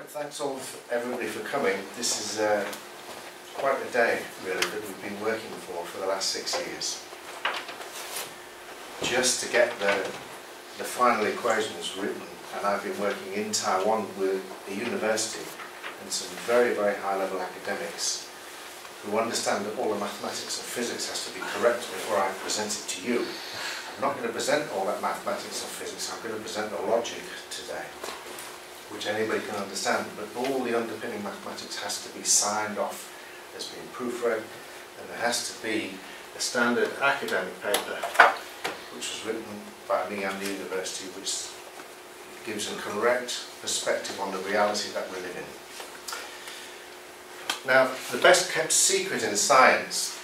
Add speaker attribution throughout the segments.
Speaker 1: Right, thanks all everybody for coming. This is uh, quite a day really that we've been working for for the last six years. Just to get the, the final equations written and I've been working in Taiwan with a university and some very, very high level academics who understand that all the mathematics and physics has to be correct before I present it to you. I'm not going to present all that mathematics and physics, I'm going to present the logic today which anybody can understand, but all the underpinning mathematics has to be signed off as being proofread, and there has to be a standard academic paper which was written by me and the university, which gives a correct perspective on the reality that we live in. Now, the best kept secret in science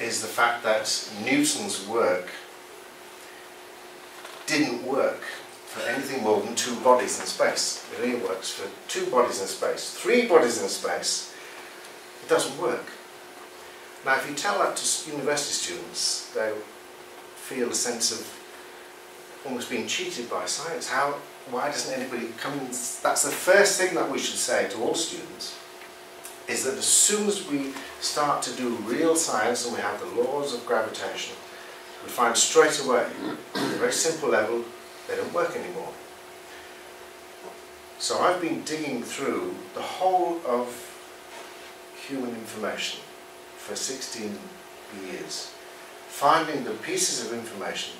Speaker 1: is the fact that Newton's work didn't work for anything more than two bodies in space. It only works for two bodies in space. Three bodies in space, it doesn't work. Now if you tell that to university students, they feel a sense of almost being cheated by science. How, why doesn't anybody come That's the first thing that we should say to all students, is that as soon as we start to do real science and we have the laws of gravitation, we find straight away, at a very simple level, they don't work anymore. So I've been digging through the whole of human information for 16 years, finding the pieces of information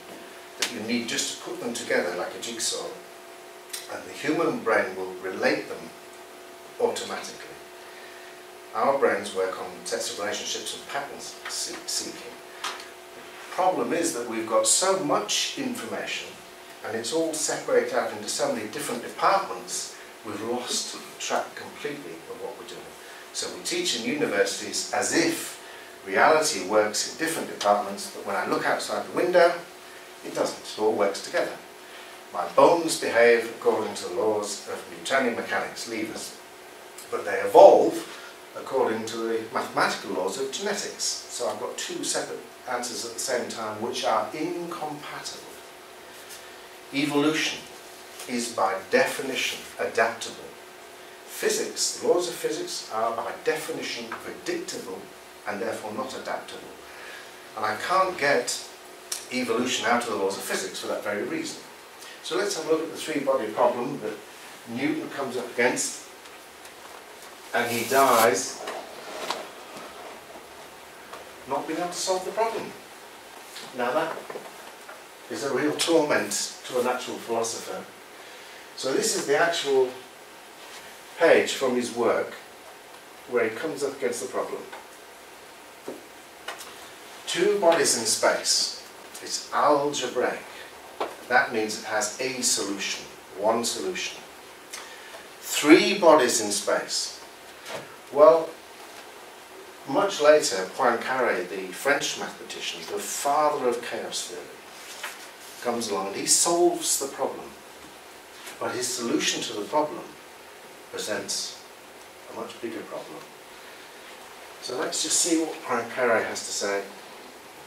Speaker 1: that you need just to put them together like a jigsaw, and the human brain will relate them automatically. Our brains work on sets of relationships and patterns seeking. The problem is that we've got so much information and it's all separated out into so many different departments, we've lost track completely of what we're doing. So we teach in universities as if reality works in different departments, but when I look outside the window, it doesn't. It all works together. My bones behave according to the laws of Newtonian mechanics, levers, but they evolve according to the mathematical laws of genetics. So I've got two separate answers at the same time which are incompatible. Evolution is by definition adaptable. Physics, the laws of physics are by definition predictable and therefore not adaptable. And I can't get evolution out of the laws of physics for that very reason. So let's have a look at the three-body problem that Newton comes up against and he dies not being able to solve the problem. Now that is a real torment to a natural philosopher. So this is the actual page from his work where he comes up against the problem. Two bodies in space. It's algebraic. That means it has a solution, one solution. Three bodies in space. Well, much later, Poincaré, the French mathematician, the father of chaos theory, comes along and he solves the problem. But his solution to the problem presents a much bigger problem. So let's just see what Poincaré has to say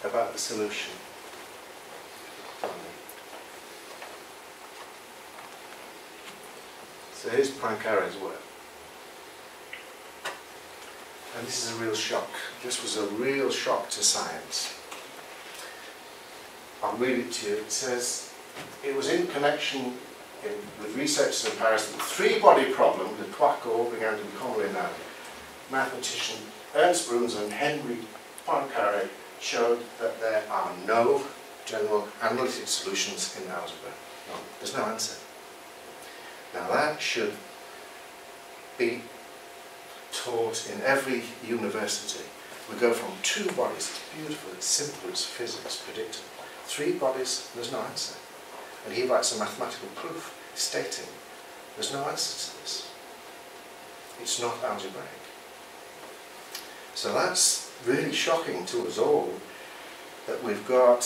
Speaker 1: about the solution. So here's Poincaré's work. And this is a real shock. This was a real shock to science. I'll read it to you. It says, it was in connection in, with research in Paris that the three-body problem, the Poincare, began to be commonly known. Mathematician Ernst Bruns and Henry Poincaré showed that there are no general analytic solutions in algebra. No, there's no answer. Now that should be taught in every university. We go from two bodies, it's beautiful, it's simple, it's physics, predictable, three bodies, there's no answer. And he writes a mathematical proof stating there's no answer to this. It's not algebraic. So that's really shocking to us all that we've got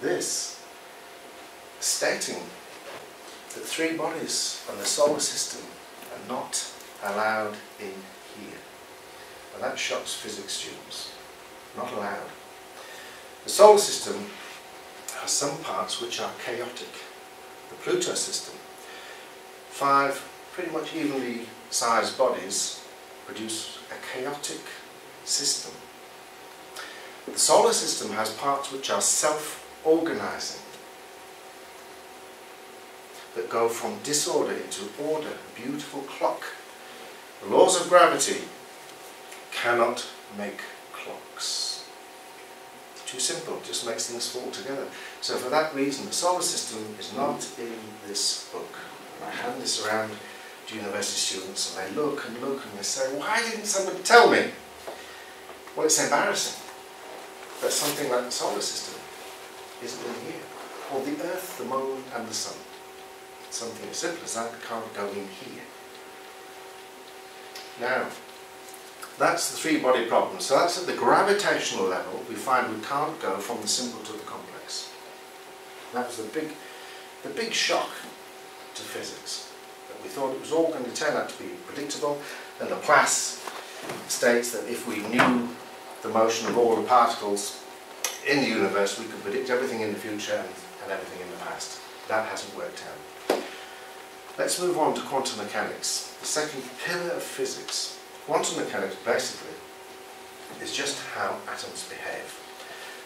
Speaker 1: this stating that three bodies on the solar system are not allowed in here. And that shocks physics students. Not allowed. The solar system has some parts which are chaotic. The Pluto system, five pretty much evenly sized bodies produce a chaotic system. The solar system has parts which are self-organizing, that go from disorder into order, a beautiful clock. The laws of gravity cannot make. Too simple, just makes things fall together. So for that reason, the solar system is not in this book. And I hand this around to university students and they look and look and they say, why didn't somebody tell me? Well, it's embarrassing that something like the solar system isn't in here. Or the Earth, the Moon and the Sun. Something as simple as that can't go in here. Now, that's the three body problem. So that's at the gravitational level, we find we can't go from the simple to the complex. That was the big, the big shock to physics. That we thought it was all going to turn out to be predictable. And Laplace states that if we knew the motion of all the particles in the universe, we could predict everything in the future and, and everything in the past. That hasn't worked out. Let's move on to quantum mechanics, the second pillar of physics. Quantum mechanics basically is just how atoms behave.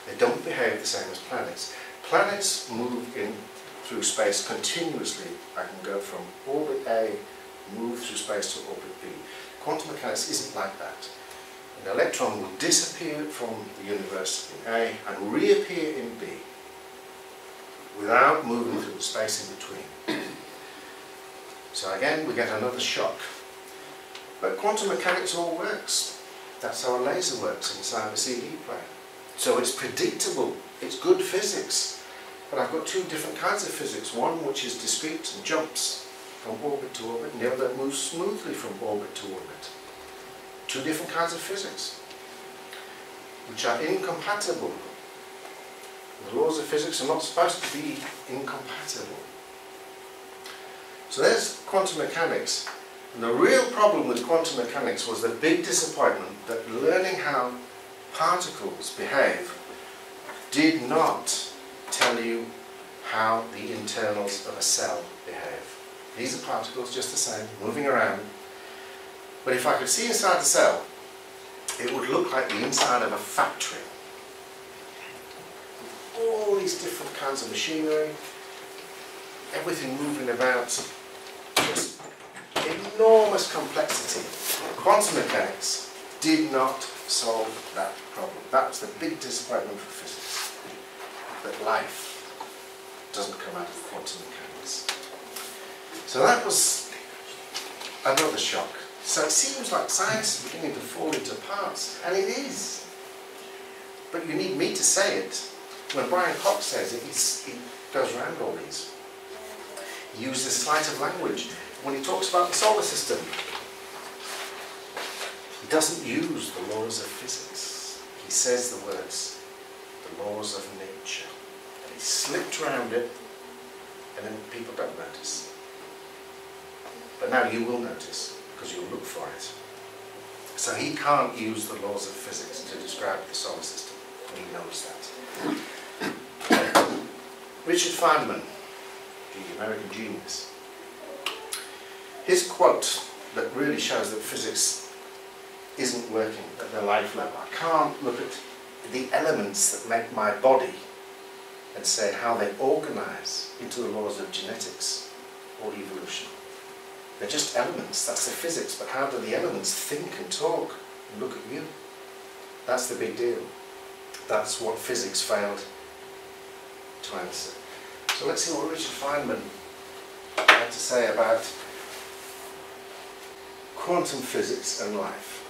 Speaker 1: They don't behave the same as planets. Planets move in through space continuously. I can go from orbit A, move through space to orbit B. Quantum mechanics isn't like that. An electron will disappear from the universe in A and reappear in B without moving through the space in between. So again, we get another shock. But quantum mechanics all works. That's how a laser works inside a CD player. So it's predictable, it's good physics. But I've got two different kinds of physics. One which is discrete and jumps from orbit to orbit, and the other moves smoothly from orbit to orbit. Two different kinds of physics, which are incompatible. The laws of physics are not supposed to be incompatible. So there's quantum mechanics. And the real problem with quantum mechanics was the big disappointment that learning how particles behave did not tell you how the internals of a cell behave. These are particles just the same, moving around. But if I could see inside the cell, it would look like the inside of a factory. All these different kinds of machinery, everything moving about, enormous complexity. Quantum mechanics did not solve that problem. That was the big disappointment for physics. That life doesn't come out of quantum mechanics. So that was another shock. So it seems like science is beginning to fall into parts, and it is. But you need me to say it. When Brian Cox says it, it goes around all these. He uses sleight of language when he talks about the solar system. He doesn't use the laws of physics. He says the words, the laws of nature. And he slipped around it, and then people don't notice. But now you will notice, because you'll look for it. So he can't use the laws of physics to describe the solar system. And he knows that. Richard Feynman, the American genius, his quote that really shows that physics isn't working at the life level. I can't look at the elements that make my body and say how they organize into the laws of genetics or evolution. They're just elements, that's the physics, but how do the elements think and talk and look at you? That's the big deal. That's what physics failed to answer. So let's see what Richard Feynman had to say about quantum physics and life.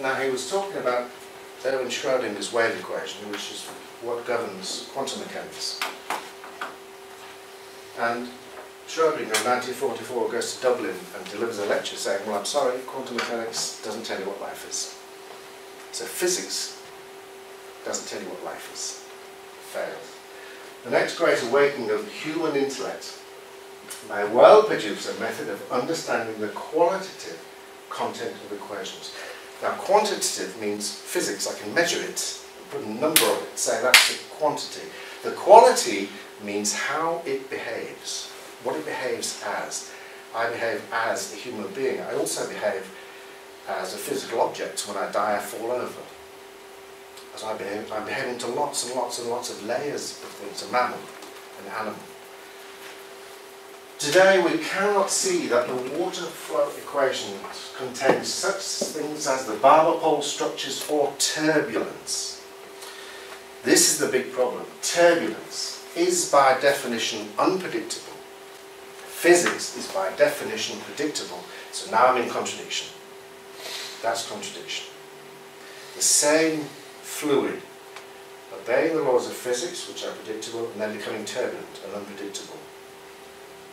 Speaker 1: Now he was talking about Erwin Schrödinger's wave equation, which is what governs quantum mechanics. And Schrödinger in 1944 goes to Dublin and delivers a lecture saying, well I'm sorry, quantum mechanics doesn't tell you what life is. So physics doesn't tell you what life is. Fails. The next great awakening of human intellect may well produce a method of understanding the qualitative content of equations. Now quantitative means physics, I can measure it, put a number on it, say that's the quantity. The quality means how it behaves, what it behaves as. I behave as a human being. I also behave as a physical object. When I die, I fall over. As I behave, I behave into lots and lots and lots of layers of things, a mammal, an animal. Today we cannot see that the water flow equation contains such things as the barber structures or turbulence. This is the big problem. Turbulence is by definition unpredictable. Physics is by definition predictable. So now I'm in contradiction. That's contradiction. The same fluid obeying the laws of physics, which are predictable, and then becoming turbulent and unpredictable.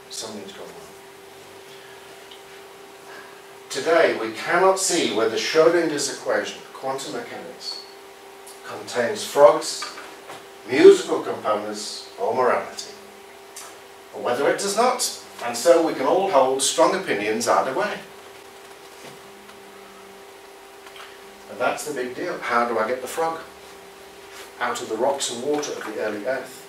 Speaker 1: Something's gone wrong. Today, we cannot see whether Schrodinger's equation, quantum mechanics, contains frogs, musical components, or morality. Or whether it does not, and so we can all hold strong opinions either way. And that's the big deal. How do I get the frog? Out of the rocks and water of the early earth.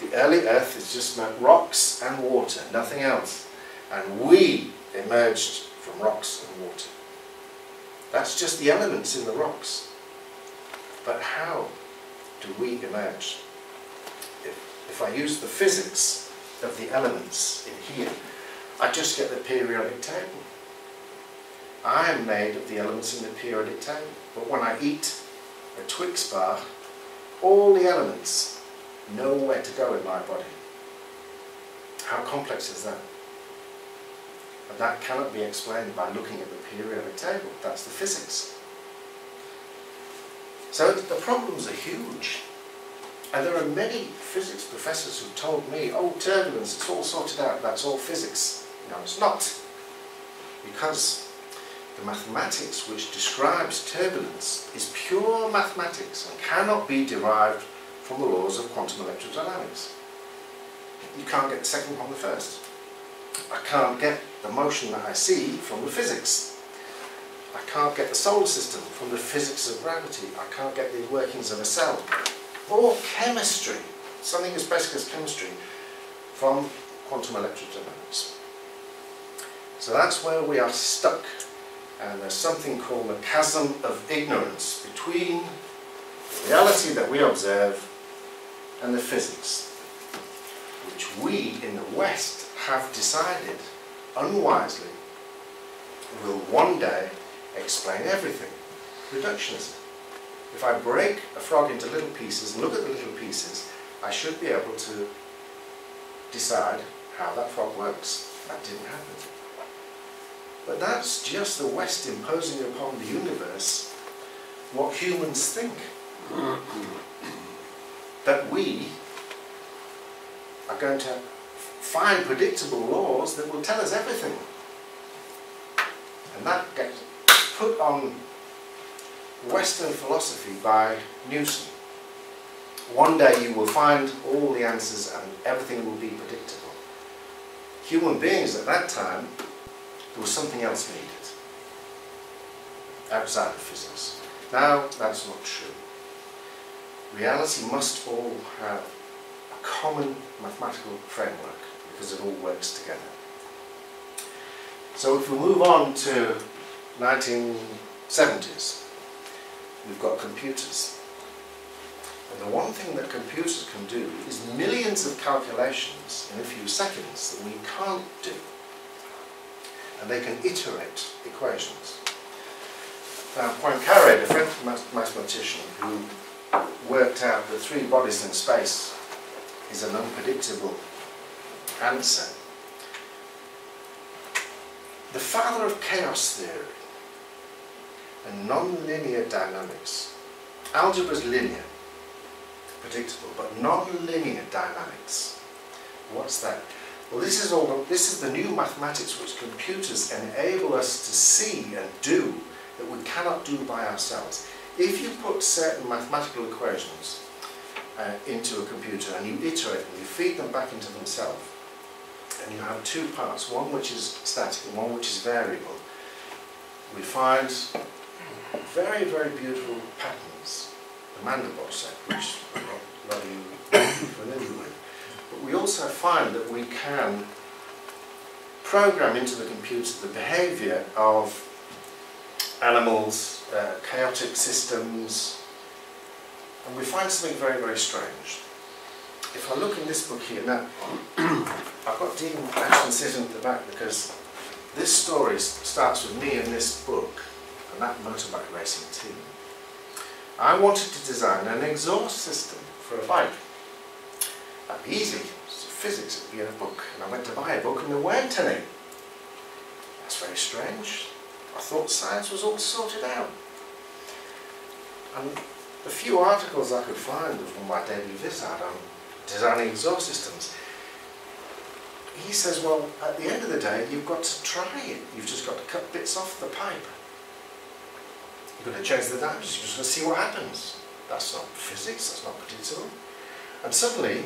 Speaker 1: The early earth is just rocks and water, nothing else. And we emerged from rocks and water. That's just the elements in the rocks. But how do we emerge? If, if I use the physics of the elements in here, I just get the periodic table. I am made of the elements in the periodic table. But when I eat a Twix bar, all the elements know where to go in my body. How complex is that? And that cannot be explained by looking at the periodic table. That's the physics. So the problems are huge. And there are many physics professors who told me, oh, turbulence, it's all sorted out, that's all physics. No, it's not. Because the mathematics which describes turbulence is pure mathematics and cannot be derived from the laws of quantum electrodynamics. You can't get the second from the first. I can't get the motion that I see from the physics. I can't get the solar system from the physics of gravity. I can't get the workings of a cell. Or chemistry, something as basic as chemistry, from quantum electrodynamics. So that's where we are stuck. And there's something called the chasm of ignorance between the reality that we observe and the physics, which we in the West have decided unwisely will one day explain everything. Reductionism. If I break a frog into little pieces and look at the little pieces, I should be able to decide how that frog works. That didn't happen. But that's just the West imposing upon the universe what humans think. that we are going to find predictable laws that will tell us everything. And that gets put on Western philosophy by Newton. One day you will find all the answers and everything will be predictable. Human beings at that time, there was something else needed outside of physics. Now that's not true. Reality must all have a common mathematical framework because it all works together. So if we move on to 1970s, we've got computers. And the one thing that computers can do is millions of calculations in a few seconds that we can't do. And they can iterate equations. Now, Poincaré, the French mathematician who worked out that three bodies in space is an unpredictable answer. The father of chaos theory and non-linear dynamics. Algebra is linear, predictable, but non-linear dynamics. What's that? Well, this is all. This is the new mathematics which computers enable us to see and do that we cannot do by ourselves. If you put certain mathematical equations uh, into a computer and you iterate them, you feed them back into themselves, and you have two parts, one which is static and one which is variable, we find very, very beautiful patterns the Mandelbrot set, which a lot of you are familiar with. But we also find that we can program into the computer the behaviour of animals, uh, chaotic systems, and we find something very, very strange. If I look in this book here, now, I've got Dean Ashton sitting at the back because this story starts with me in this book and that motorbike racing team. I wanted to design an exhaust system for a bike. That'd be easy. It's physics, it'd be in a book. And I went to buy a book and there weren't any. That's very strange. I thought science was all sorted out. And the few articles I could find from my daily visit on designing exhaust systems, he says, well, at the end of the day, you've got to try it. You've just got to cut bits off the pipe. You've got to change the diameters. You've just got to see what happens. That's not physics, that's not predictable. And suddenly,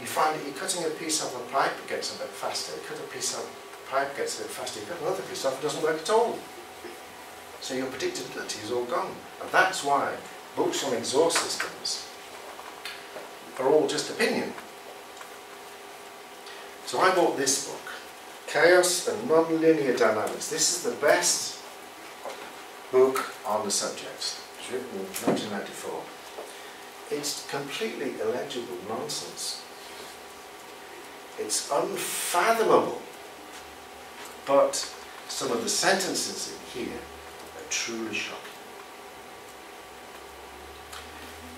Speaker 1: you find that you're cutting a piece off a pipe, it gets a bit faster. You cut a piece off a pipe, gets a bit faster. You cut another piece off, it doesn't work at all. So your predictability is all gone. And that's why books on exhaust systems are all just opinion. So I bought this book, Chaos and Nonlinear Dynamics. This is the best book on the subject. It's written in 1994. It's completely illegible nonsense. It's unfathomable. But some of the sentences in here are truly shocking.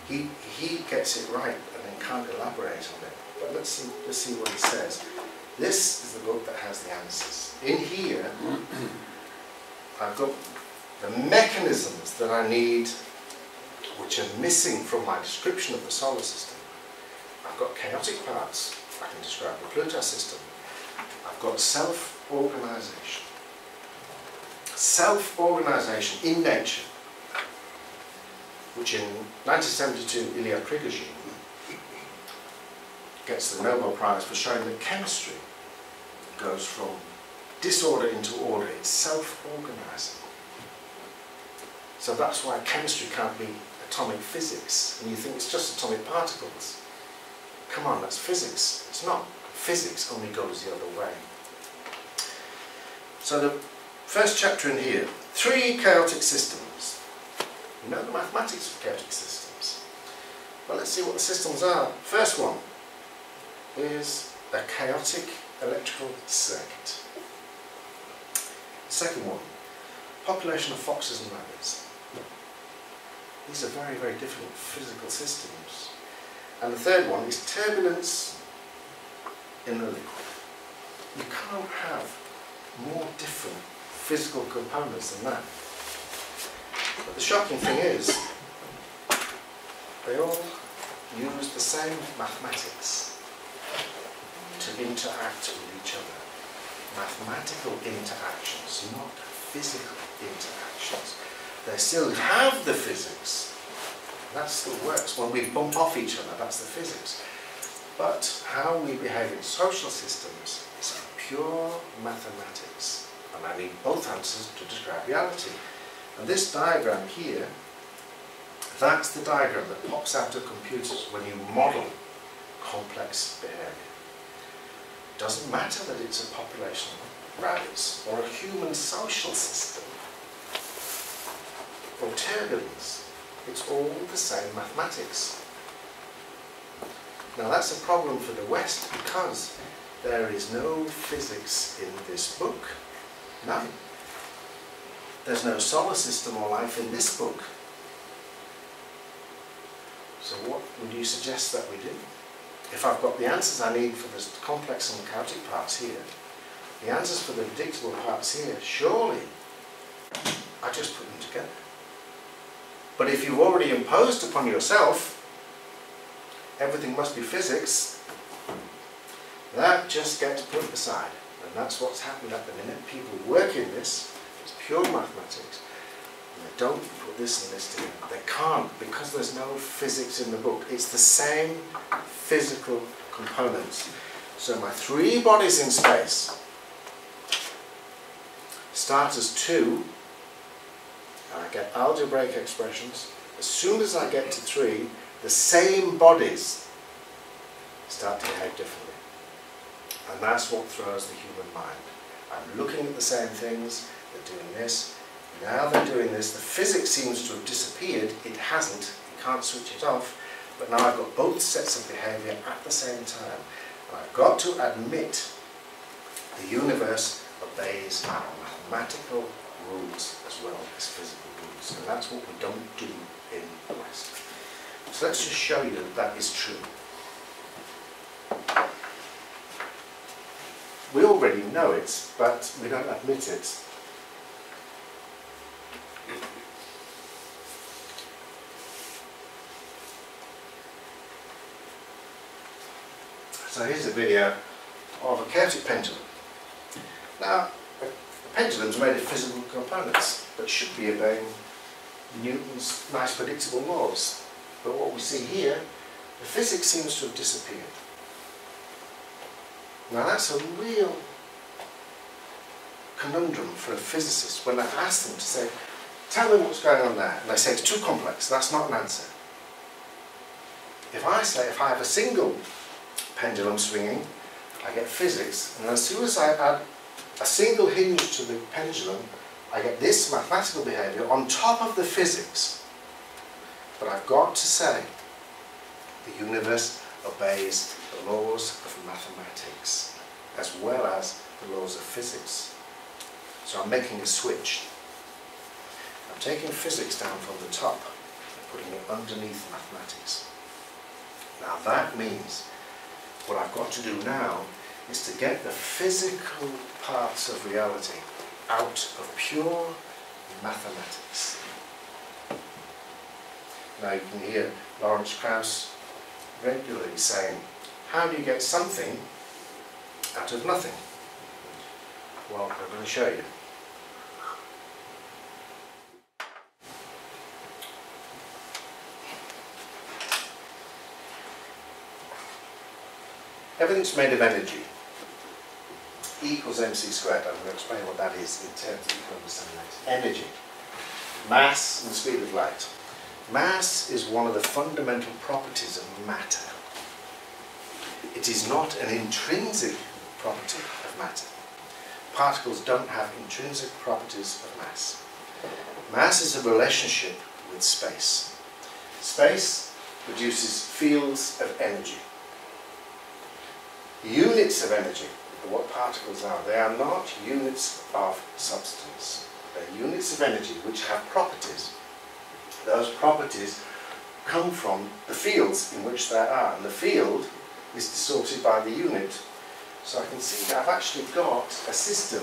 Speaker 1: He, he gets it right and then can't elaborate on it. But let's see, let's see what he says. This is the book that has the answers. In here, I've got the mechanisms that I need, which are missing from my description of the solar system. I've got chaotic parts, I can describe the Pluto system. I've got self-organization. Self-organization in nature, which in 1972 Ilya Prigogine gets the Nobel Prize for showing that chemistry goes from disorder into order. It's self-organizing. So that's why chemistry can't be atomic physics. And you think it's just atomic particles. Come on, that's physics. It's not. Physics only goes the other way. So the first chapter in here, three chaotic systems. You know the mathematics of chaotic systems. Well, let's see what the systems are. First one is a chaotic electrical circuit. Second one, population of foxes and rabbits. These are very, very different physical systems. And the third one is turbulence in the liquid. You can't have more different physical components than that. But the shocking thing is, they all use the same mathematics to interact with each other. Mathematical interactions, not physical interactions. They still have the physics. That still works. When we bump off each other, that's the physics. But how we behave in social systems is pure mathematics. And I need both answers to describe reality. And this diagram here, that's the diagram that pops out of computers when you model complex behavior. Doesn't matter that it's a population of rabbits or a human social system or turbulence. It's all the same mathematics. Now that's a problem for the West because there is no physics in this book. None. There's no solar system or life in this book. So what would you suggest that we do? If I've got the answers I need for the complex and chaotic parts here, the answers for the predictable parts here, surely I just put them together. But if you've already imposed upon yourself everything must be physics, that just gets put aside. And that's what's happened at the minute. People work in this, it's pure mathematics, and they don't put this and this together. They can't because there's no physics in the book. It's the same physical components. So my three bodies in space start as two, I get algebraic expressions, As soon as I get to three, the same bodies start to behave differently. And that's what throws the human mind. I'm looking at the same things, they're doing this, now they're doing this, the physics seems to have disappeared, it hasn't, you can't switch it off, but now I've got both sets of behaviour at the same time. And I've got to admit the universe obeys our mathematical rules as well as physical rules. And that's what we don't do in the West. So let's just show you that that is true. We already know it, but we don't admit it. So here's a video of a chaotic pendulum. Now, pendulum's made of physical components that should be obeying Newton's nice predictable laws. But what we see here, the physics seems to have disappeared. Now that's a real conundrum for a physicist when I ask them to say, tell me what's going on there. And they say it's too complex, that's not an answer. If I say, if I have a single pendulum swinging, I get physics, and as soon as I add a single hinge to the pendulum, I get this mathematical behaviour on top of the physics. But I've got to say, the universe obeys the laws of mathematics as well as the laws of physics. So I'm making a switch. I'm taking physics down from the top and putting it underneath mathematics. Now that means what I've got to do now is to get the physical parts of reality out of pure mathematics. Now you can hear Lawrence Krauss regularly saying, how do you get something out of nothing? Well, I'm going to show you. Everything's made of energy. Equals mc squared. I'm going to explain what that is in terms can understand. Energy. Mass and the speed of light. Mass is one of the fundamental properties of matter. It is not an intrinsic property of matter. Particles don't have intrinsic properties of mass. Mass is a relationship with space. Space produces fields of energy. Units of energy what particles are. They are not units of substance. They're units of energy which have properties. Those properties come from the fields in which they are. And the field is distorted by the unit. So I can see that I've actually got a system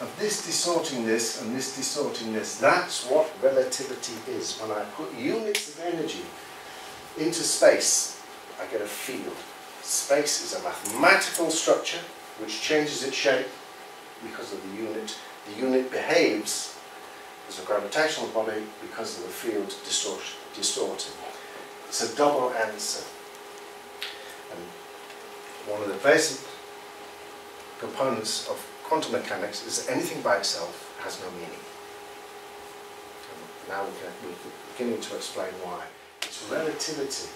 Speaker 1: of this distorting this and this distorting this. That's what relativity is. When I put units of energy into space, I get a field. Space is a mathematical structure which changes its shape because of the unit. The unit behaves as a gravitational body because of the field distorting. It's a double answer. And one of the basic components of quantum mechanics is that anything by itself has no meaning. And now we're beginning to explain why. It's relativity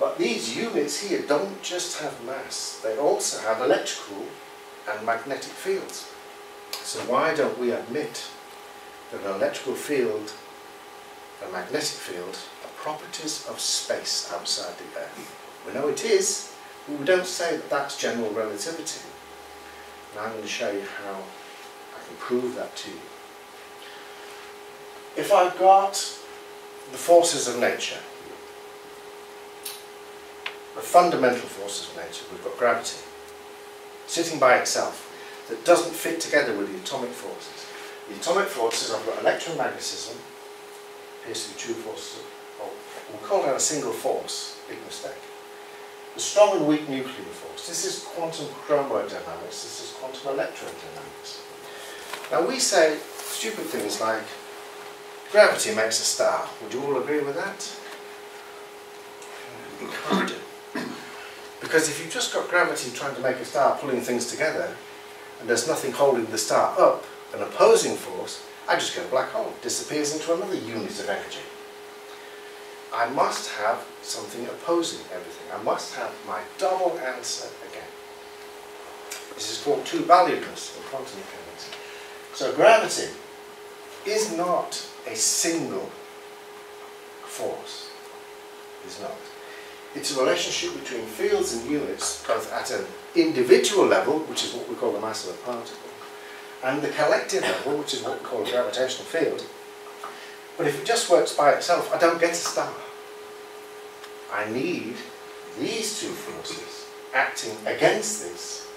Speaker 1: but these units here don't just have mass, they also have electrical and magnetic fields. So why don't we admit that an electrical field, a magnetic field, are properties of space outside the Earth? We know it is, but we don't say that that's general relativity. And I'm going to show you how I can prove that to you. If I've got the forces of nature, the fundamental forces of nature. We've got gravity, sitting by itself, that doesn't fit together with the atomic forces. The atomic forces, I've got electromagnetism, appears to be two forces, oh, we'll call that a single force, big mistake. The strong and weak nuclear force. This is quantum chromodynamics, this is quantum electrodynamics. Now we say stupid things like, gravity makes a star. Would you all agree with that? Because if you've just got gravity trying to make a star pulling things together, and there's nothing holding the star up, an opposing force, I just get a black hole, disappears into another unit of energy. I must have something opposing everything. I must have my double answer again. This is called two-valuedness in quantum mechanics. So gravity is not a single force. It's not. It's a relationship between fields and units, both at an individual level, which is what we call the mass of a particle, and the collective level, which is what we call a gravitational field. But if it just works by itself, I don't get a star. I need these two forces acting against this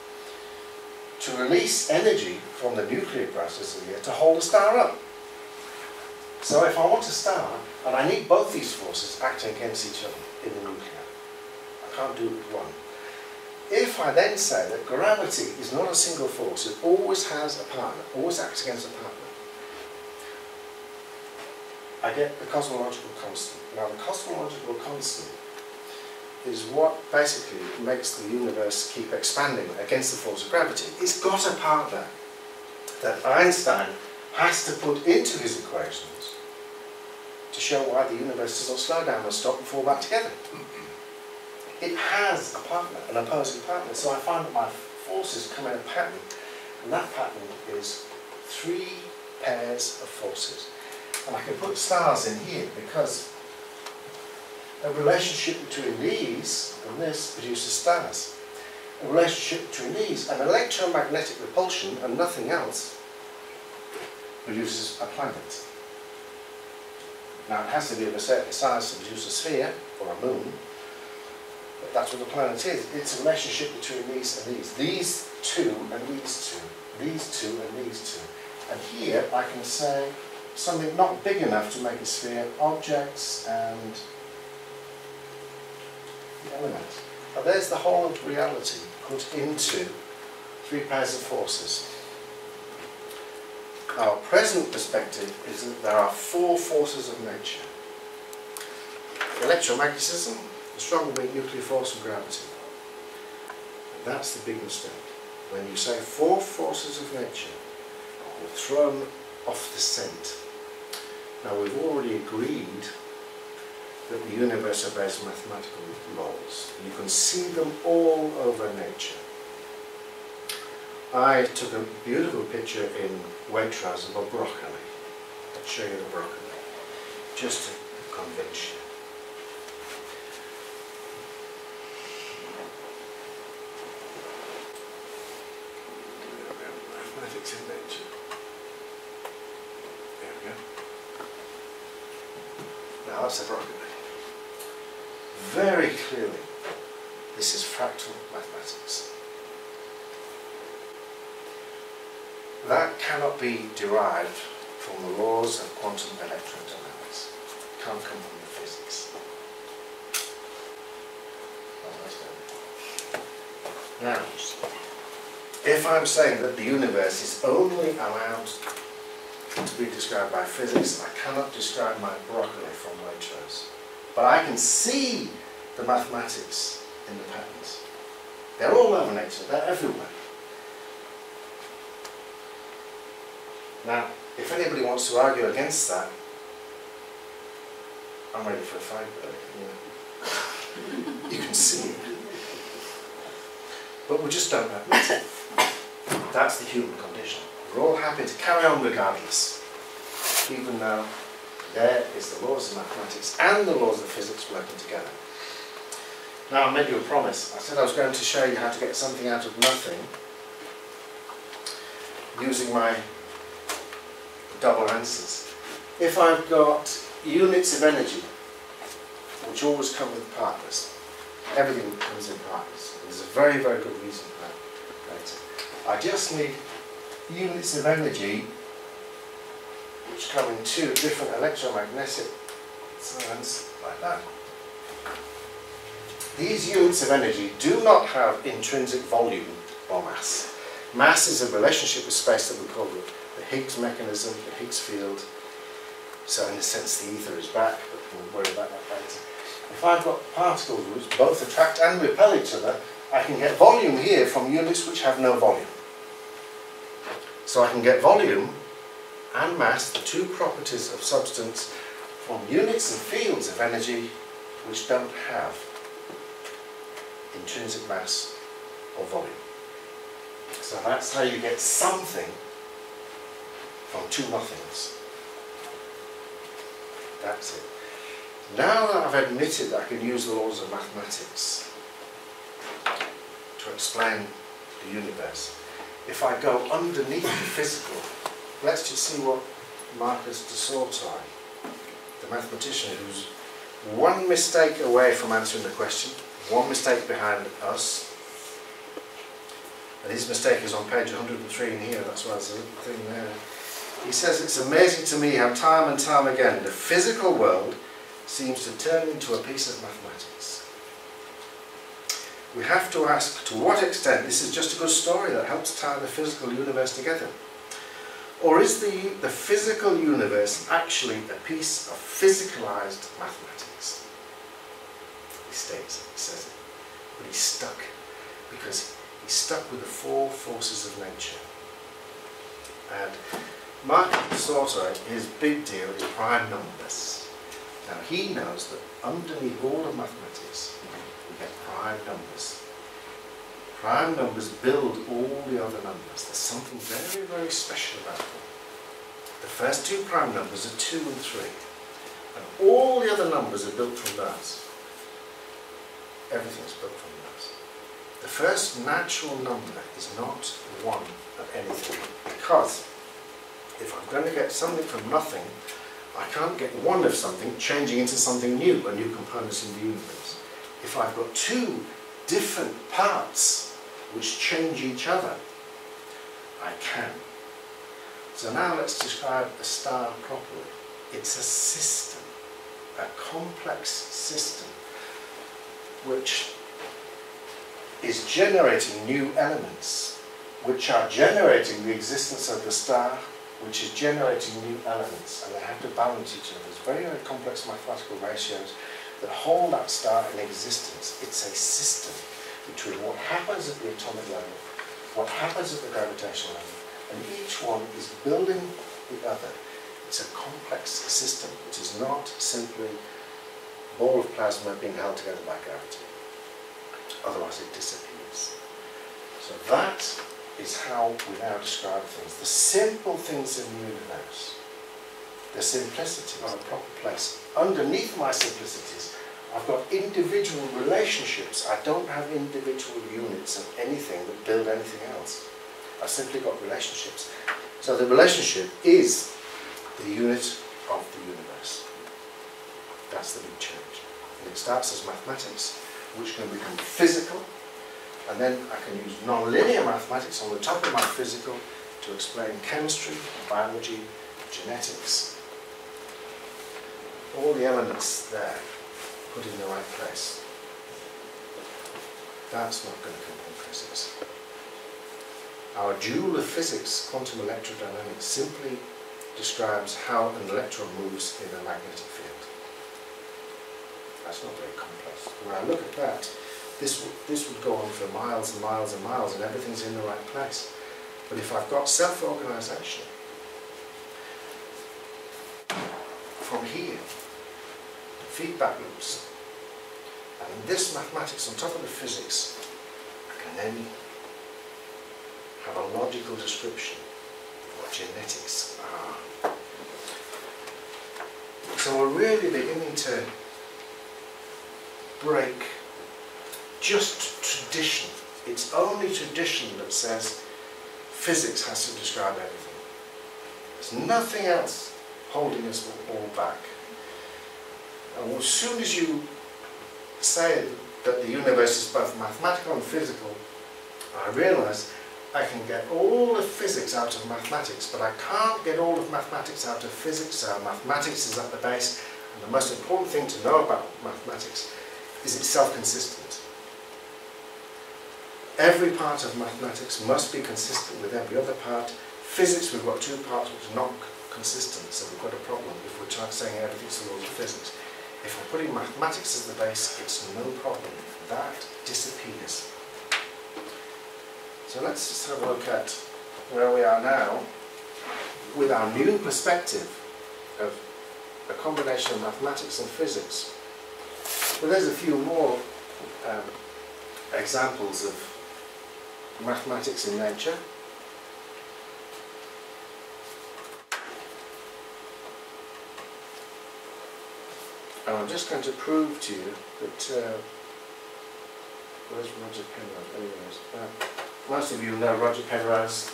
Speaker 1: to release energy from the nuclear process here to hold a star up. So if I want a star, and I need both these forces acting against each other in the nucleus, can't do it with one. If I then say that gravity is not a single force, it always has a partner, always acts against a partner, I get the cosmological constant. Now the cosmological constant is what basically makes the universe keep expanding against the force of gravity. It's got a partner that Einstein has to put into his equations to show why the universe does not slow down or stop and fall back together. It has a partner, an opposing partner. So I find that my forces come in a pattern, and that pattern is three pairs of forces. And I can put stars in here because a relationship between these and this produces stars. A relationship between these and electromagnetic repulsion and nothing else produces a planet. Now it has to be of a certain size to produce a sphere or a moon, that's what the planet is. It's a relationship between these and these. These two and these two. These two and these two. And here I can say something not big enough to make a sphere, objects and elements. But there's the whole of reality put into three pairs of forces. Our present perspective is that there are four forces of nature. Electromagnetism, the strong weak nuclear force and gravity. And that's the big mistake. When you say four forces of nature, you're thrown off the scent. Now we've already agreed that the universe obeys mathematical laws. You can see them all over nature. I took a beautiful picture in Waitrose of a broccoli. I'll show you the broccoli, just to convince you. Mathematics in nature. There we go. Now that's a broccoli very clearly this is fractal mathematics. That cannot be derived from the laws of quantum electrodynamics. It can't come from the physics. Now, if I'm saying that the universe is only allowed to be described by physics, I cannot describe my broccoli from Waitrose. But I can see the mathematics in the patterns. They're all over nature, they're everywhere. Now, if anybody wants to argue against that, I'm ready for a fight, but you, can see it. But we just don't it. That's the human condition. We're all happy to carry on regardless, even though there is the laws of mathematics and the laws of physics working together. Now I made you a promise. I said I was going to show you how to get something out of nothing using my double answers. If I've got units of energy, which always come with partners, everything comes in partners. There's a very, very good reason for that. I just need units of energy which come in two different electromagnetic signs like that. These units of energy do not have intrinsic volume or mass. Mass is a relationship with space that we call the, Higgs mechanism, the Higgs field. So in a sense the ether is back, but we'll worry about that later. If I've got particles which both attract and repel each other, I can get volume here from units which have no volume. So I can get volume and mass, the two properties of substance, from units and fields of energy which don't have intrinsic mass or volume. So that's how you get something from two nothings. That's it. Now that I've admitted that I can use the laws of mathematics to explain the universe, if I go underneath the physical, let's just see what Marcus du Sautoy, the mathematician who's one mistake away from answering the question, one mistake behind us, and his mistake is on page 103 in here, that's why there's a little thing there. He says, it's amazing to me how time and time again the physical world seems to turn into a piece of mathematics. We have to ask to what extent this is just a good story that helps tie the physical universe together. Or is the, the physical universe actually a piece of physicalized mathematics? He states he says it. But he's stuck because he's stuck with the four forces of nature. And Marcus Sautoy, his big deal is prime numbers. Now he knows that underneath all of mathematics, we get prime numbers. Prime numbers build all the other numbers. There's something very, very special about them. The first two prime numbers are 2 and 3. And all the other numbers are built from those. Everything's built from those. The first natural number is not one of anything. Because if I'm going to get something from nothing, I can't get one of something changing into something new, a new component in the universe. If I've got two different parts which change each other, I can. So now let's describe a star properly. It's a system, a complex system, which is generating new elements, which are generating the existence of the star which is generating new elements and they have to balance each other. It's very, very complex mathematical ratios that hold that star in existence. It's a system between what happens at the atomic level, what happens at the gravitational level, and each one is building the other. It's a complex system. It is not simply a ball of plasma being held together by gravity. Otherwise it disappears. So that is how we now describe things. The simple things in the universe, the simplicity are a proper place. Underneath my simplicities, I've got individual relationships. I don't have individual units of anything that build anything else. I've simply got relationships. So the relationship is the unit of the universe. That's the big change. And it starts as mathematics, which can become physical, and then I can use nonlinear mathematics on the top of my physical to explain chemistry, biology, genetics. All the elements there put in the right place. That's not going to come from physics. Our jewel of physics, quantum electrodynamics, simply describes how an electron moves in a magnetic field. That's not very complex. When I look at that, this, this would go on for miles and miles and miles and everything's in the right place. But if I've got self-organisation, from here, feedback loops, and this mathematics on top of the physics, I can then have a logical description of what genetics are. So we're really beginning to break just tradition. It's only tradition that says physics has to describe everything. There's nothing else holding us all back. And as soon as you say that the universe is both mathematical and physical, I realise I can get all of physics out of mathematics, but I can't get all of mathematics out of physics, so mathematics is at the base, and the most important thing to know about mathematics is it's self-consistent. Every part of mathematics must be consistent with every other part. Physics, we've got two parts which are not consistent, so we've got a problem if we're saying everything's the laws of physics. If we're putting mathematics as the base, it's no problem. That disappears. So let's just have a look at where we are now. with our new perspective of a combination of mathematics and physics. Well, there's a few more um, examples of mathematics in nature. And I'm just going to prove to you that, uh, where's Roger Penrose? Anyways, uh, most of you know Roger Penrose,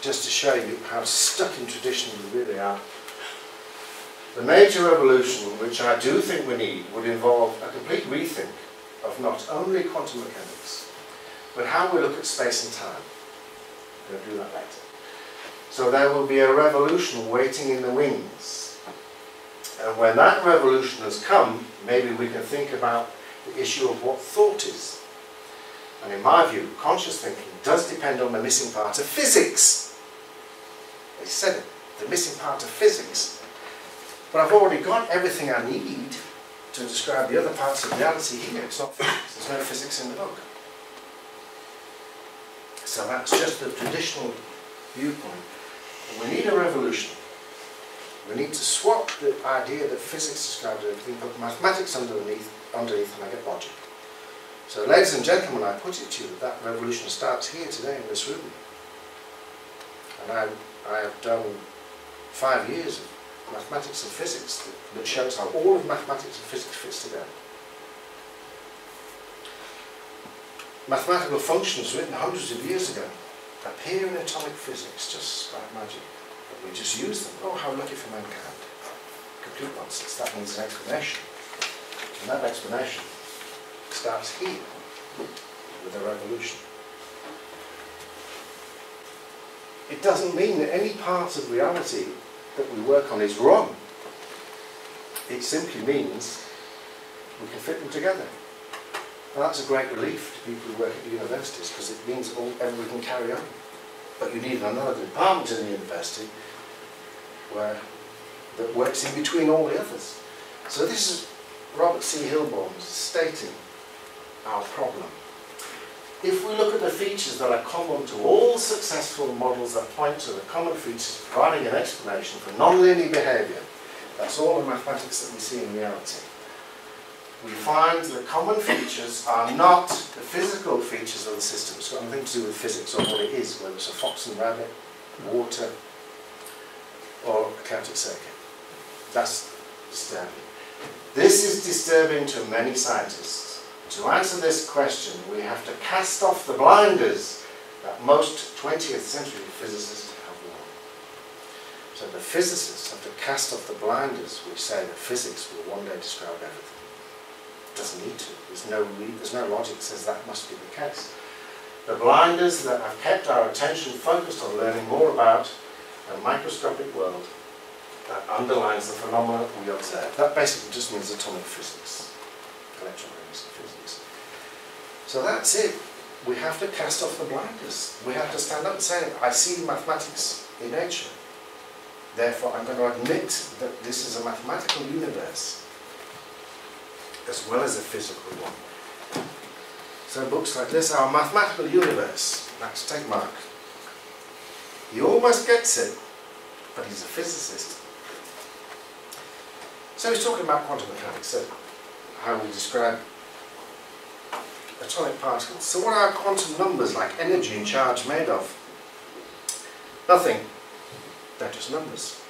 Speaker 1: just to show you how stuck in tradition we really are. The major revolution, which I do think we need, would involve a complete rethink of not only quantum mechanics, but how we look at space and time. We'll do that later. So there will be a revolution waiting in the wings. And when that revolution has come, maybe we can think about the issue of what thought is. And in my view, conscious thinking does depend on the missing part of physics. They said it, the missing part of physics. But I've already got everything I need to describe the other parts of reality here. It's not physics. There's no physics in the book. So that's just the traditional viewpoint. We need a revolution. We need to swap the idea that physics describes everything, put mathematics underneath, underneath and I get logic. So ladies and gentlemen, I put it to you that that revolution starts here today in this room. And I, I have done five years of mathematics and physics that, that shows how all of mathematics and physics fits together. Mathematical functions written hundreds of years ago appear in atomic physics just like magic. We just use them. Oh, how lucky for mankind. Complete nonsense. That needs an explanation. And that explanation starts here with a revolution. It doesn't mean that any part of reality that we work on is wrong. It simply means we can fit them together. And that's a great relief to people who work at the universities because it means all, everyone can carry on. But you need another department in the university where that works in between all the others. So this is Robert C. Hilborn stating our problem. If we look at the features that are common to all successful models that point to the common features providing an explanation for nonlinear behaviour, that's all the mathematics that we see in reality. We find the common features are not the physical features of the system. It's got nothing to do with physics or what it is, whether it's a fox and rabbit, water, or a chaotic circuit. That's disturbing. This is disturbing to many scientists to answer this question, we have to cast off the blinders that most 20th century physicists have worn. So the physicists have to cast off the blinders which say that physics will one day describe everything. It doesn't need to. There's no, there's no logic that says that must be the case. The blinders that have kept our attention focused on learning more about a microscopic world that underlines the phenomena we observe. That basically just means atomic physics, electromagnetic physics. So that's it. We have to cast off the blinders. We have to stand up and say, I see mathematics in nature. Therefore, I'm going to admit that this is a mathematical universe as well as a physical one. So books like this are a mathematical universe. That's take Tegmark. He almost gets it, but he's a physicist. So he's talking about quantum mechanics, so how we describe atomic particles. So what are quantum numbers like energy and charge made of? Nothing. They're just numbers.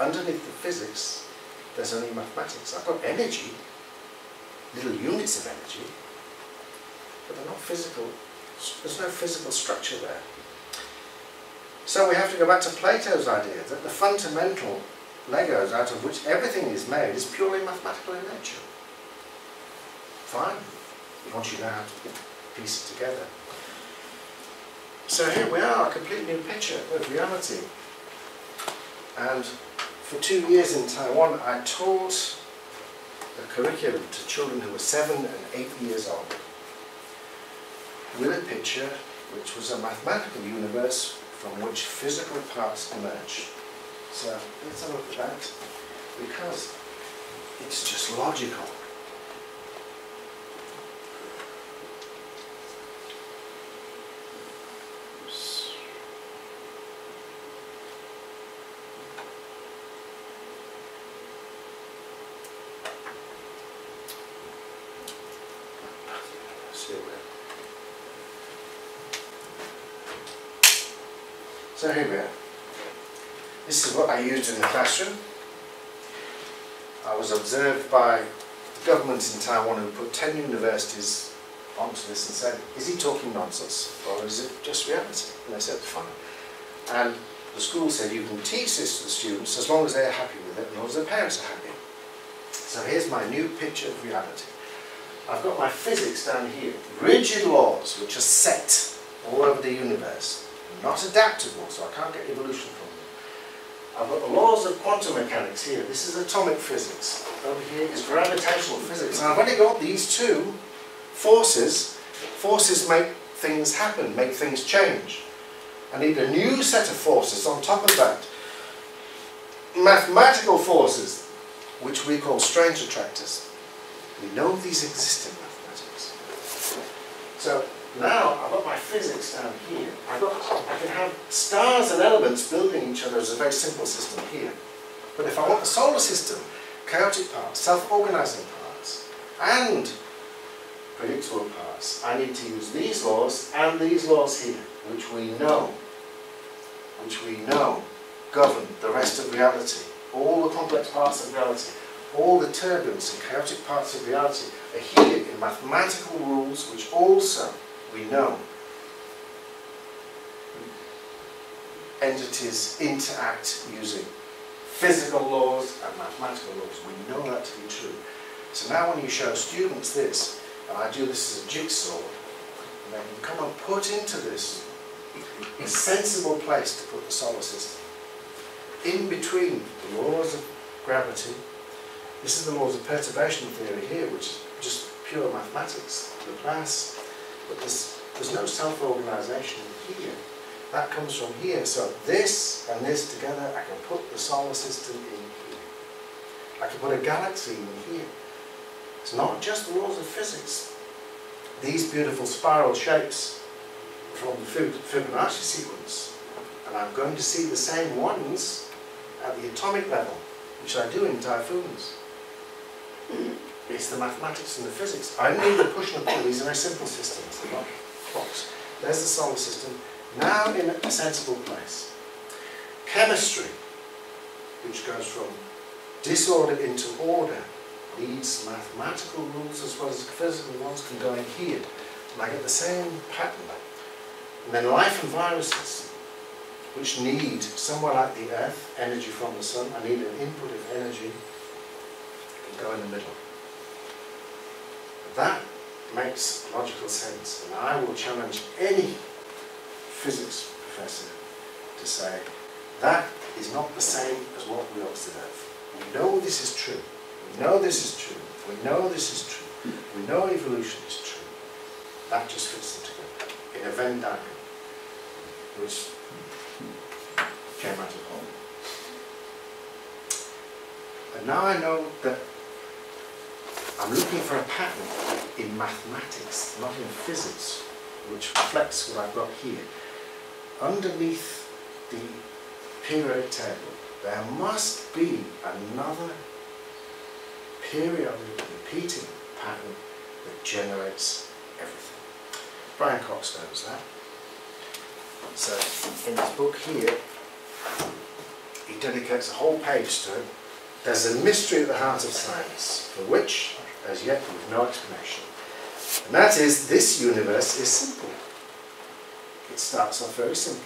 Speaker 1: Underneath the physics, there's only mathematics. I've got energy, little units of energy, but they're not physical. There's no physical structure there. So we have to go back to Plato's idea that the fundamental Legos out of which everything is made is purely mathematical in nature. Fine, once you know how to piece it together. So here we are, a complete new picture of reality. And for two years in Taiwan, I taught the curriculum to children who were seven and eight years old with a picture which was a mathematical universe from which physical parts emerge. So let's have a look at that because it's just logical.
Speaker 2: Here we are.
Speaker 1: So here we are. This is what I used in the classroom. I was observed by the government in Taiwan who put 10 universities onto this and said, is he talking nonsense or is it just reality? And they said, fine. And the school said, you can teach this to the students as long as they're happy with it, as long as their parents are happy. So here's my new picture of reality. I've got my physics down here, rigid laws which are set all over the universe, not adaptable, so I can't get evolution from them. I've got the laws of quantum mechanics here. This is atomic physics. Over here is gravitational physics. And I've only got these two forces. Forces make things happen, make things change. I need a new set of forces on top of that. Mathematical forces, which we call strange attractors. We know these exist in mathematics. So now I've got my physics down here. I've got, I can have stars and elements building each other as a very simple system here. But if I want the solar system, chaotic parts, self-organizing parts, and predictable parts, I need to use these laws and these laws here, which we know, which we know govern the rest of reality, all the complex parts of reality all the turbulence and chaotic parts of reality are here in mathematical rules which also we know entities interact using physical laws and mathematical laws. We know that to be true. So now when you show students this, and I do this as a jigsaw, and they can come and put into this a sensible place to put the solar system. In between the laws of gravity this is the laws of perturbation theory here, which is just pure mathematics, Laplace. But there's, there's no self-organisation here. That comes from here. So this and this together, I can put the solar system in here. I can put a galaxy in here. It's not just the laws of physics. These beautiful spiral shapes from the Fibonacci sequence. And I'm going to see the same ones at the atomic level, which I do in typhoons. It's the mathematics and the physics. I need the push and pull. These are very simple systems. Clocks. There's the solar system, now in a sensible place. Chemistry, which goes from disorder into order, needs mathematical rules as well as physical ones can go in here. And I get the same pattern. And then life and viruses, which need, somewhere like the Earth, energy from the sun. I need an input of energy can go in the middle. That makes logical sense, and I will challenge any physics professor to say that is not the same as what we observe. We know this is true. We know this is true. We know this is true. We know evolution is true. That just fits them together in a Venn diagram, which came out of home. And now I know that I'm looking for a pattern in mathematics, not in physics, which reflects what I've got here. Underneath the periodic table, there must be another periodic repeating pattern that generates everything. Brian Cox knows that. So in his book here, he dedicates a whole page to it. There's a mystery at the heart of science, for which as yet with no explanation. And that is, this universe is simple. It starts off very simply.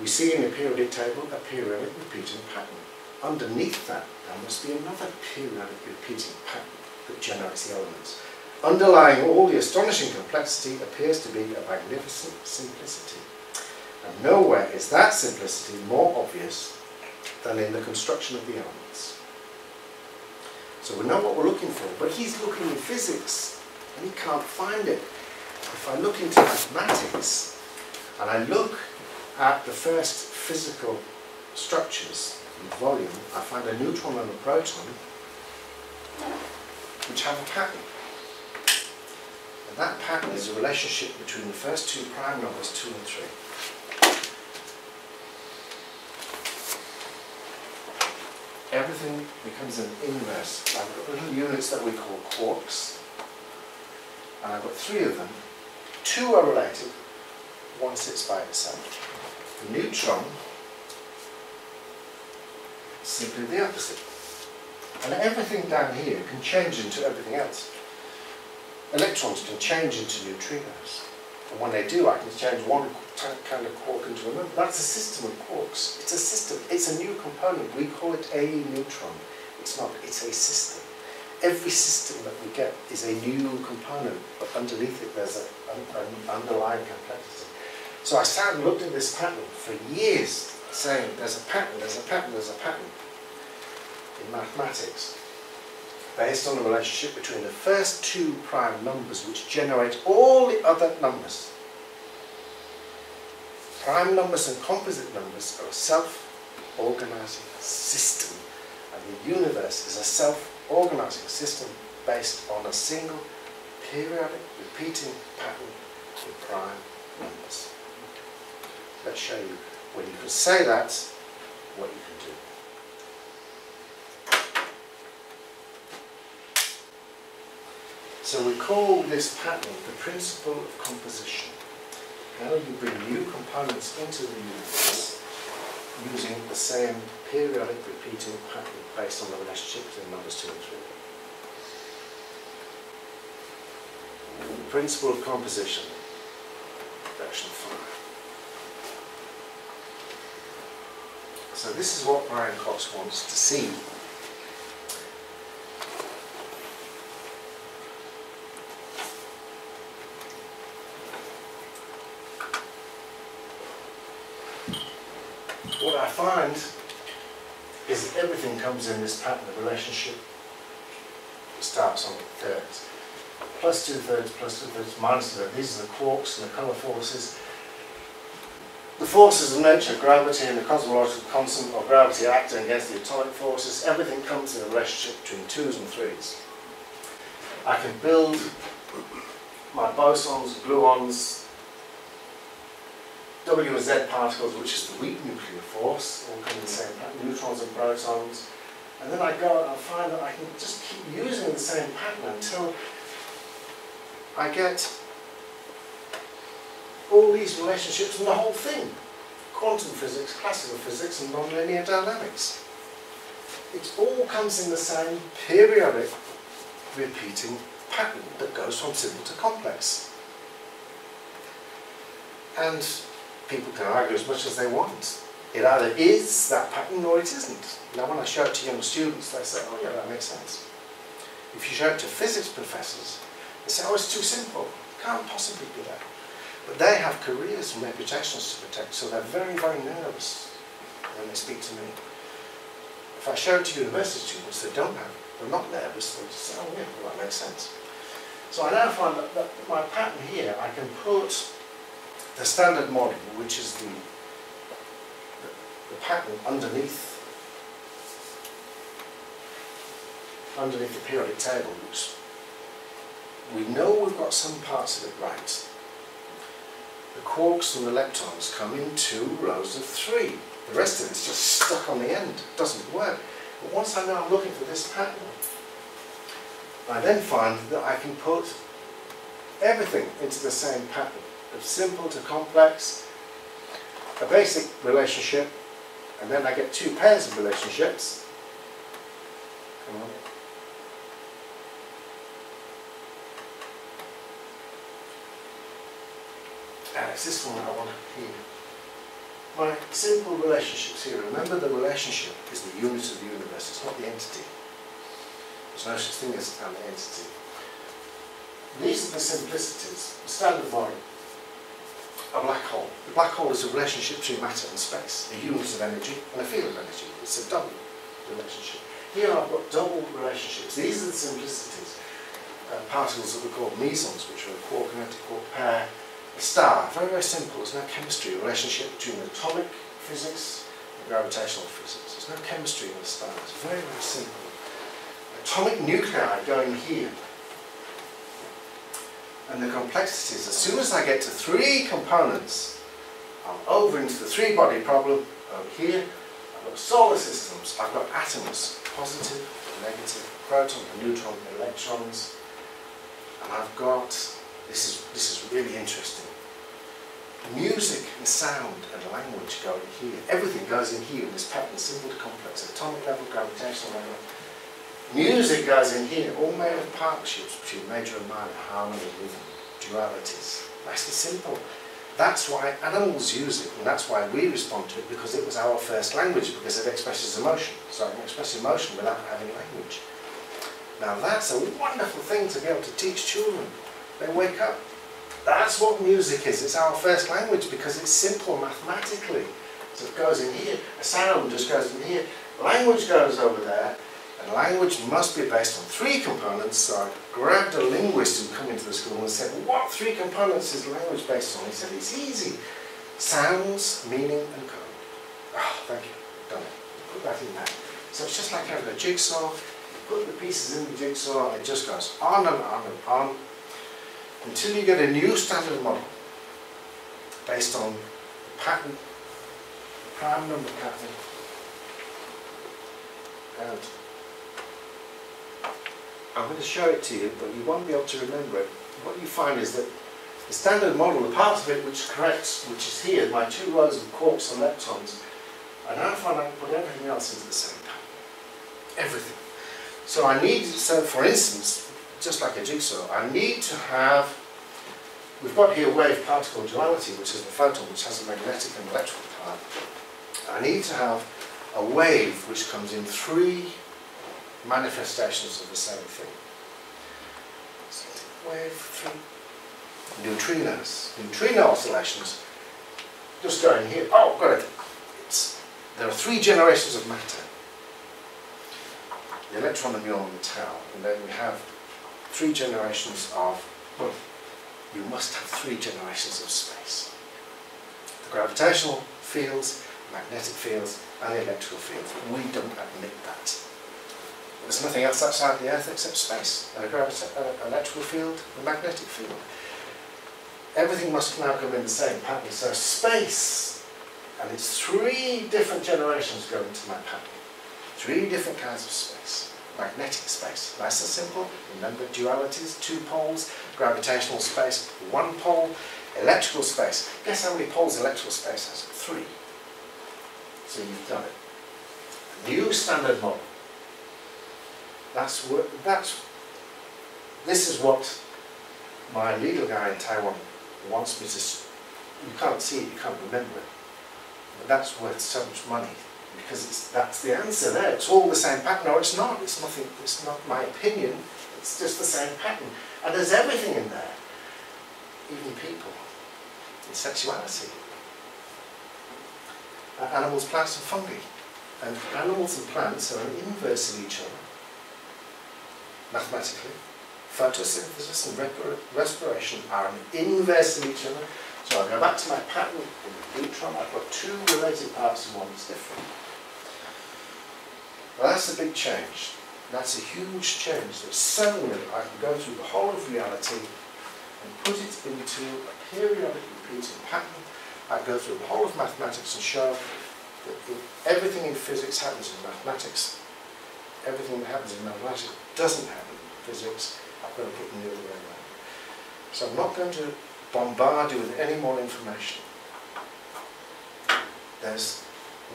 Speaker 1: We see in the periodic table a periodic repeating pattern. Underneath that, there must be another periodic repeating pattern that generates the elements. Underlying all the astonishing complexity appears to be a magnificent simplicity. And nowhere is that simplicity more obvious than in the construction of the elements. So we know what we're looking for, but he's looking in physics and he can't find it. If I look into mathematics and I look at the first physical structures in volume, I find a neutron and a proton which have a pattern. And that pattern is a relationship between the first two prime numbers, 2 and 3. Everything becomes an inverse. I've got little units that we call quarks. and I've got three of them. Two are related, one sits by itself. The neutron simply the opposite. And everything down here can change into everything else. Electrons can change into neutrinos. And when they do, I can change one kind of quark into another. That's a system of quarks. It's a system. It's a new component. We call it a neutron. It's not. It's a system. Every system that we get is a new component, but underneath it there's a, an, an underlying complexity. So I sat and looked at this pattern for years, saying there's a pattern, there's a pattern, there's a pattern in mathematics based on the relationship between the first two prime numbers which generate all the other numbers. Prime numbers and composite numbers are a self-organizing system and the universe is a self-organizing system based on a single periodic repeating pattern in prime numbers. Let's show you when you can say that, what you can do. So we call this pattern the principle of composition. How do you bring new components into the universe using the same periodic repeating pattern based on the relationship between numbers 2 and 3. The principle of composition, version 5. So this is what Brian Cox wants to see. What I find is everything comes in this pattern of relationship. It starts on thirds. Plus two thirds, plus two thirds, minus two thirds. These are the quarks and the colour forces. The forces of nature, gravity and the cosmological constant of gravity acting against the atomic forces, everything comes in a relationship between twos and threes. I can build my bosons, gluons, W and Z particles, which is the weak nuclear force, all come in the same pattern, neutrons and protons. And then I go and I find that I can just keep using the same pattern until I get all these relationships and the whole thing. Quantum physics, classical physics and nonlinear dynamics. It all comes in the same periodic repeating pattern that goes from simple to complex. And people can argue as much as they want. It either is that pattern or it isn't. Now when I show it to young students, they say, oh yeah, that makes sense. If you show it to physics professors, they say, oh, it's too simple. Can't possibly be that. But they have careers and reputations to protect, so they're very, very nervous when they speak to me. If I show it to university students, they don't have, they're not nervous, they just say, oh yeah, well, that makes sense. So I now find that, that my pattern here, I can put the standard model, which is the, the, pattern underneath underneath the periodic table, which we know we've got some parts of it right the quarks and the leptons come in two rows of three. The rest of it's just stuck on the end. It doesn't work. But once I know I'm looking for this pattern, I then find that I can put everything into the same pattern, of simple to complex, a basic relationship, and then I get two pairs of relationships. Come on. Alex, this one I want here. My simple relationships here. Remember the relationship is the unit of the universe, it's not the entity. There's no such thing as an entity. These are the simplicities, the standard model. A black hole. The black hole is a relationship between matter and space, a unit of energy and a field of energy. It's a double relationship. Here I've got double relationships. These are the simplicities. Uh, particles that we call mesons, which are a quark and antiquark pair, a star, very, very simple. There's no chemistry, relationship between atomic physics and gravitational physics. There's no chemistry in a star. It's very, very simple. Atomic nuclei going here. And the complexities, as soon as I get to three components, I'm over into the three-body problem. Over here, I've got solar systems. I've got atoms, positive, negative, proton, neutron, electrons, And I've got, this is, this is really interesting. Music and sound and language go in here. Everything goes in here in this pattern, simple to complex, atomic level, gravitational level. Music goes in here, all made of partnerships between major and minor, harmony, rhythm, dualities. Nice and simple. That's why animals use it, and that's why we respond to it, because it was our first language, because it expresses emotion. So I can express emotion without having language. Now that's a wonderful thing to be able to teach children. They wake up. That's what music is. It's our first language because it's simple mathematically. So it goes in here. A sound just goes in here. Language goes over there. Language must be based on three components. So I grabbed a linguist who'd come into the school and said, what three components is language based on? He said, it's easy. Sounds, meaning and code. Oh, thank you. Done it. Put that in there. So it's just like having a jigsaw put the pieces in the jigsaw and it just goes on and on and on until you get a new standard model based on pattern, prime number pattern and I'm going to show it to you but you won't be able to remember it. What you find is that the standard model, the part of it which corrects, which is here, my two rows of quarks and leptons, I now find I can put everything else into the same pattern. Everything. So I need, so for instance, just like a jigsaw, I need to have, we've got here wave particle duality, which is the photon, which has a magnetic and electrical part. I need to have a wave which comes in three manifestations of the same thing. Wave three. Neutrinos. Neutrino oscillations just going here. Oh, got it. It's, there are three generations of matter the electron, the muon, and the tau. And then we have three generations of, well, you must have three generations of space. The gravitational fields, magnetic fields, and the electrical fields. We don't admit that. There's nothing else outside the Earth except space, an uh, electrical field, a magnetic field. Everything must now come in the same pattern. So space, and it's three different generations go into my pattern. Three different kinds of space. Magnetic space, nice and simple. Remember dualities, two poles. Gravitational space, one pole. Electrical space. Guess how many poles electrical space has? Three. So you've done it. A New standard model. That's what, that's, this is what my legal guy in Taiwan wants me to, you can't see it, you can't remember it. But that's worth so much money because it's, that's the answer there. It's all the same pattern. No, it's not. It's nothing. It's not my opinion. It's just the same pattern. And there's everything in there, even people, and sexuality, uh, animals, plants, and fungi. And animals and plants are an inverse of each other, mathematically. Photosynthesis and respiration are an inverse of each other. So I go back to my pattern in the neutron. I've got two related parts and one is different. Well, that's a big change. That's a huge change that suddenly I can go through the whole of reality and put it into a periodic repeating pattern. I go through the whole of mathematics and show that everything in physics happens in mathematics. Everything that happens in mathematics doesn't happen physics. I'm going to put them the other way around. So I'm not going to bombard you with any more information. There's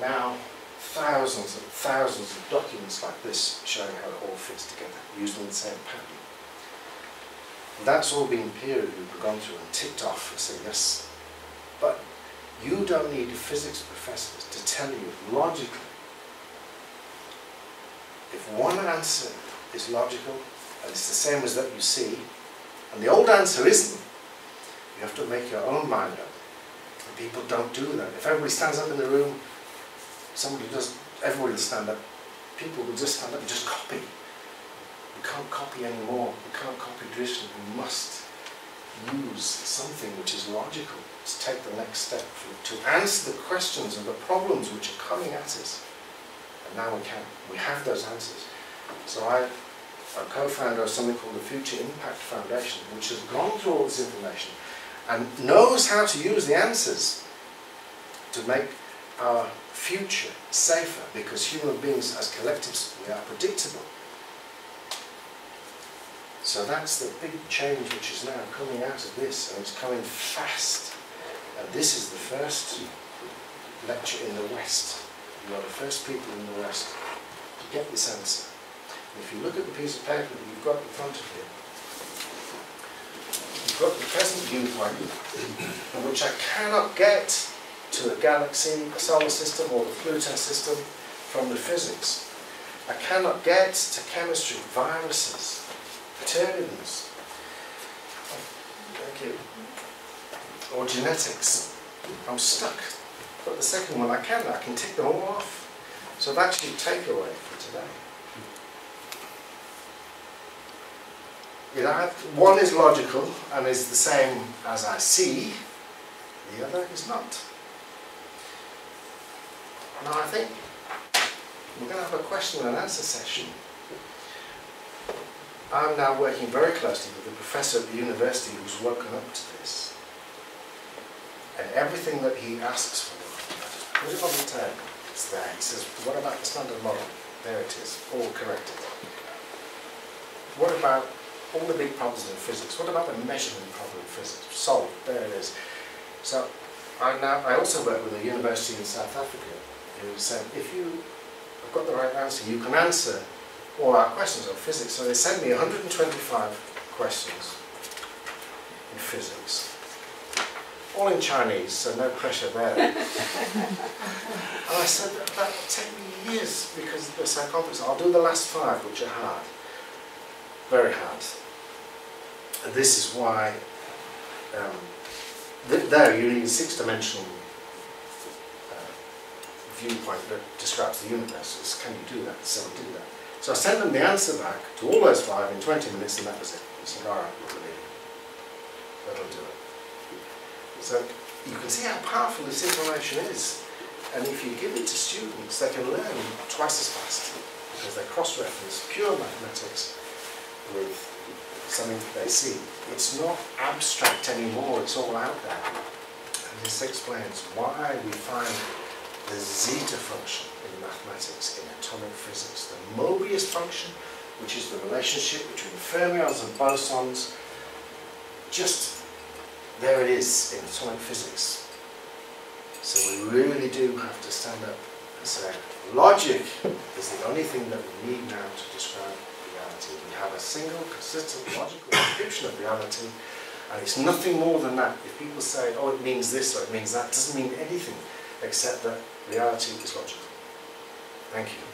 Speaker 1: now thousands and thousands of documents like this showing how it all fits together, using the same pattern. And that's all been peer reviewed, gone through and ticked off and say yes. But you don't need physics professors to tell you logically if one answer is logical it's the same as that you see, and the old answer isn't, you have to make your own mind up. And people don't do that. If everybody stands up in the room somebody does, everybody will stand up. People will just stand up and just copy. We can't copy anymore. We can't copy tradition. We must use something which is logical to take the next step to answer the questions and the problems which are coming at us. And now we can. We have those answers. So I, I'm co-founder of something called the Future Impact Foundation, which has gone through all this information and knows how to use the answers to make our future safer because human beings as collectives we are predictable. So that's the big change which is now coming out of this, and it's coming fast. And this is the first lecture in the West. You are the first people in the West to get this answer. If you look at the piece of paper that you've got in front of you, you've got the present viewpoint, in which I cannot get to a galaxy, a solar system, or the Pluto system from the physics. I cannot get to chemistry, viruses, Terns. Thank you. Or genetics. I'm stuck. But the second one I can, I can tick them all off. So that's your takeaway for today. You know, one is logical and is the same as I see, the other is not. Now I think we're going to have a question and answer session. I'm now working very closely with a professor at the university who's woken up to this. And everything that he asks for, put it on the table, it's there. He says, what about the standard model? There it is, all corrected. What about all the big problems in physics? What about the measurement problem in physics? Solved, there it is. So I now I also work with a university in South Africa who said, if you have got the right answer, you can answer all our questions on physics. So they sent me 125 questions in physics. All in Chinese, so no pressure there. and I said, that will take me years because they're so. I'll do the last five, which are hard. Very hard. And this is why um, th there you need a six-dimensional uh, viewpoint that describes the universe. It's, can you do that? So do that. So I sent them the answer back to all those five in 20 minutes and that was it. I said, all right, we'll believe. That'll do it. So you can see how powerful this information is. And if you give it to students, they can learn twice as fast because they cross-reference pure mathematics with something that they see. It's not abstract anymore, it's all out there. And this explains why we find the zeta function in mathematics, in atomic physics, the Mobius function, which is the relationship between fermions and bosons, just there it is in atomic physics. So we really do have to stand up and say, logic is the only thing that we need now to describe reality. We have a single, consistent, logical description of reality, and it's nothing more than that. If people say, oh, it means this or it means that, it doesn't mean anything except that reality is logical. Thank you.